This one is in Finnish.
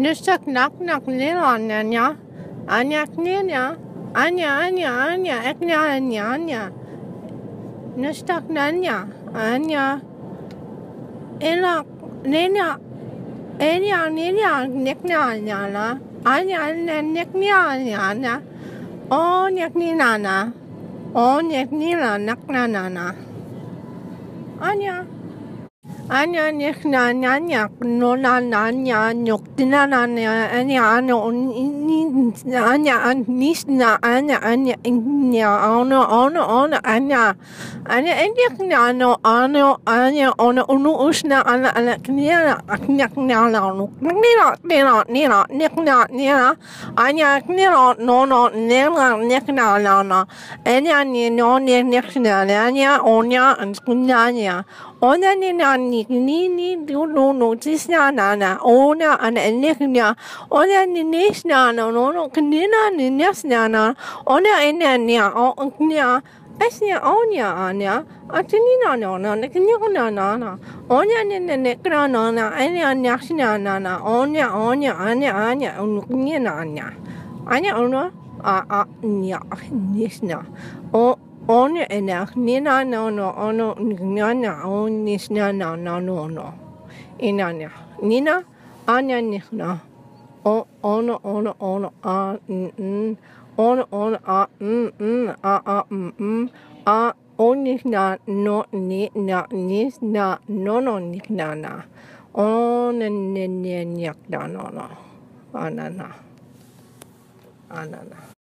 Nüsternaknak Nilanya, Anya. Knilja, Anya, Anya, Anya, Ekna, Anya, Anya, Nüsternanya, Anya, Elak, Nilja, Elja, Nilja, Nikna, Anya, Anya, Nikna, Anya, Onyak Nilana, Onyak Nila, Nakna, anya Anya. Anya ni no ne nekna anya onya knya ona ni na ni ni ni no no no tis na na na ona ana ene knya ona ni nes na no no no knya ni nes na na ona ene nya o knya Esnya onya anya atini na no na knya na na na onya ne ne ne kra na na anya nya na na na onya onya anya anya unu knya na anya anya ono a a nya nisna o on ena nina no no ono nana on nisna na na no no inanya nina anya nina. O ono ono ono a mm ono ono a mm a a mm a on nisna no ni na nis na no no nikna na. On ne ne nyak na no no anana. Anana